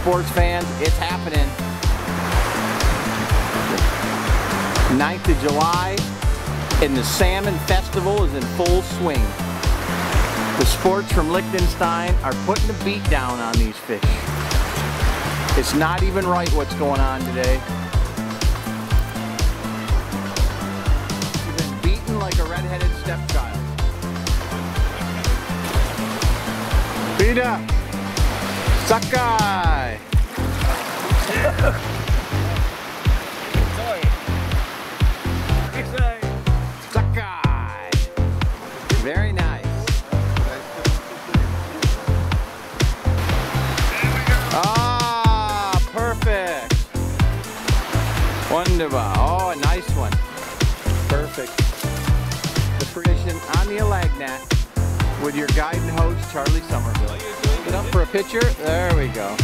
Sports fans, it's happening. 9th of July, and the Salmon Festival is in full swing. The sports from Liechtenstein are putting the beat down on these fish. It's not even right what's going on today. You've been beaten like a redheaded stepchild. Peter! Sockeye! Very nice. Ah, perfect. Wonderful. Oh, a nice one. Perfect. The precision on the Alagnak with your guide and host, Charlie Summerville. Get up for a picture. There we go.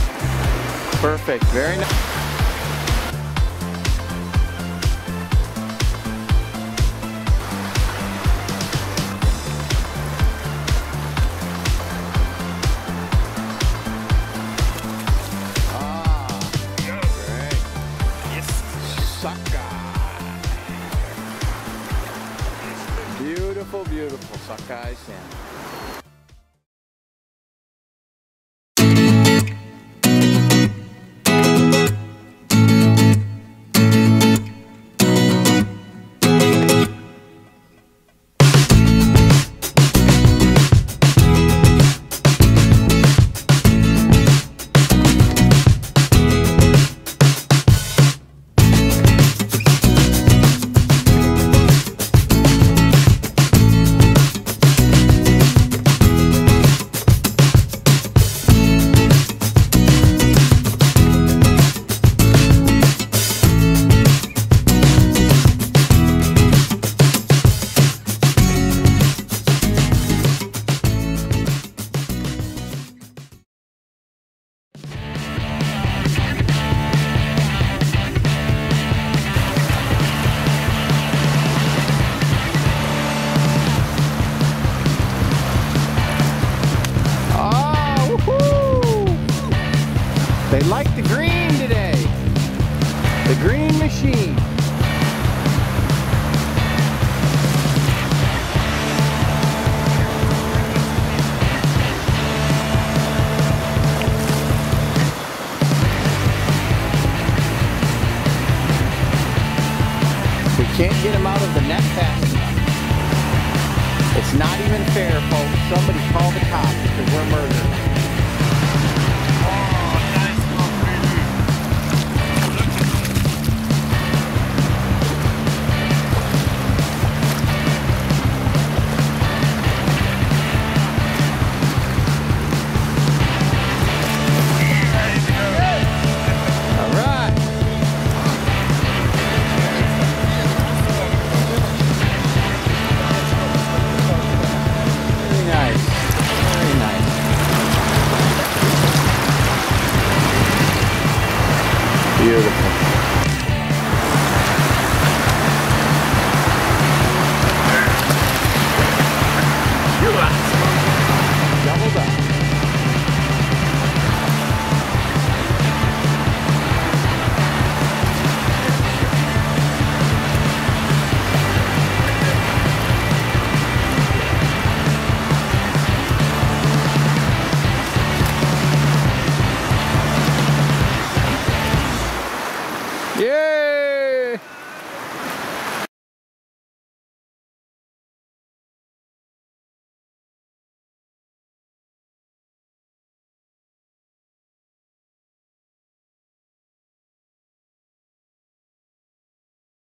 Perfect. Very nice. Ah. Sockeye. Beautiful, beautiful Sockeye salmon. They like the green today. The green machine. We can't get him out of the net fast enough. It's not even fair, folks. Somebody call the cops because we're murderers. Beautiful. Yeah.